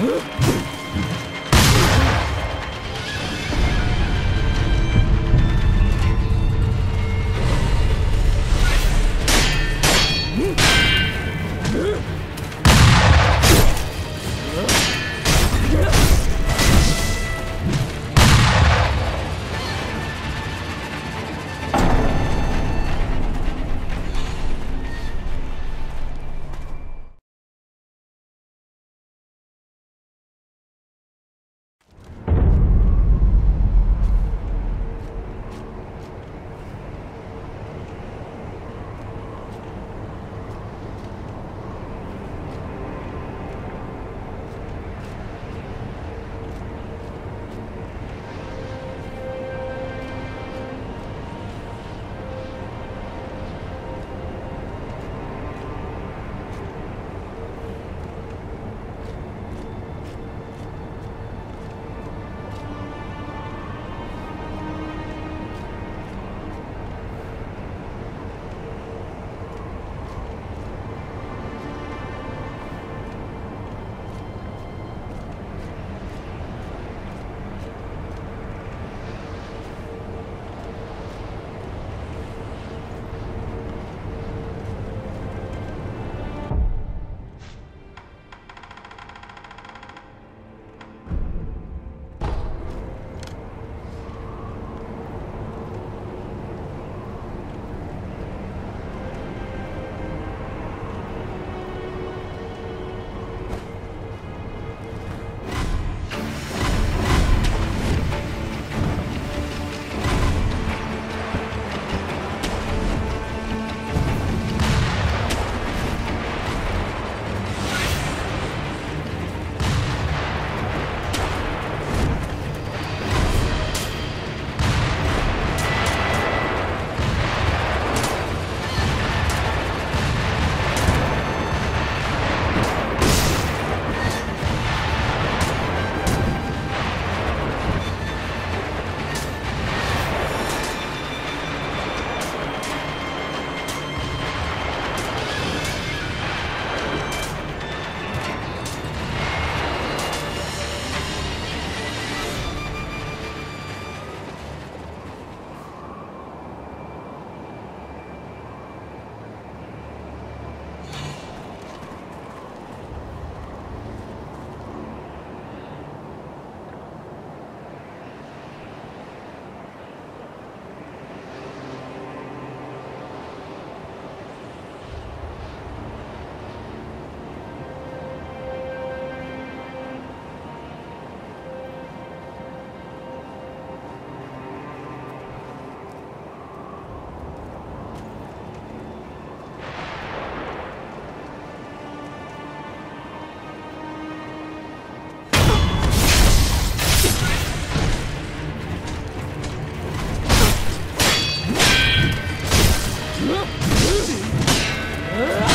Huh? Ah!